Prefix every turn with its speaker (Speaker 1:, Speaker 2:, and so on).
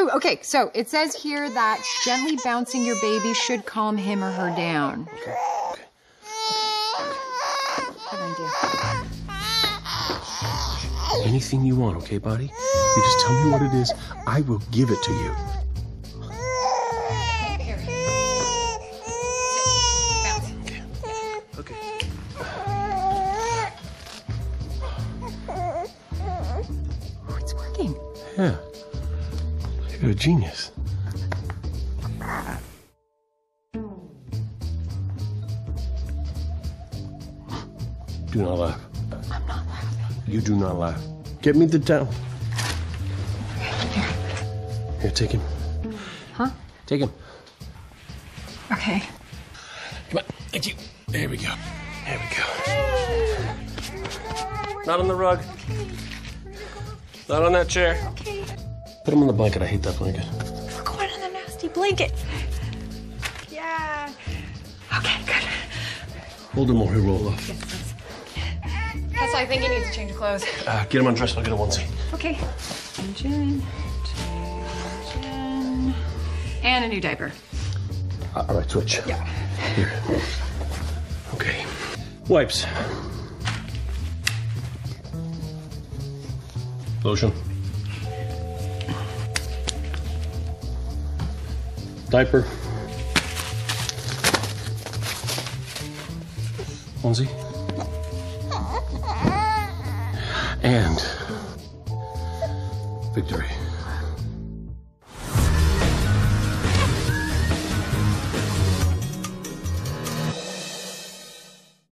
Speaker 1: Ooh, okay, so it says here that gently bouncing your baby should calm him or her down.
Speaker 2: Okay. Okay.
Speaker 1: Good idea.
Speaker 2: Anything you want, okay, buddy? You just tell me what it is. I will give it to you.
Speaker 1: Oh, it's working.
Speaker 2: Yeah. You're a genius. Do not laugh.
Speaker 1: I'm not laughing.
Speaker 2: You do not laugh. Get me the towel. Here, take him.
Speaker 1: Huh?
Speaker 2: Take him.
Speaker 1: Okay.
Speaker 2: Come on. Thank you. There we go. There we go. Not on the rug. Not on that chair.
Speaker 1: Okay.
Speaker 2: Put him on the blanket. I hate that blanket.
Speaker 1: We're going on the nasty blanket. Yeah. Okay, good.
Speaker 2: Hold him while he roll off.
Speaker 1: That's I think he needs to change clothes.
Speaker 2: Uh, get him undressed. I'll get a onesie.
Speaker 1: Okay. Engine. Engine. And a new diaper.
Speaker 2: Uh, all right, switch.
Speaker 1: Yeah.
Speaker 2: Here. Okay. Wipes. Lotion. Diaper. Onesie. And victory.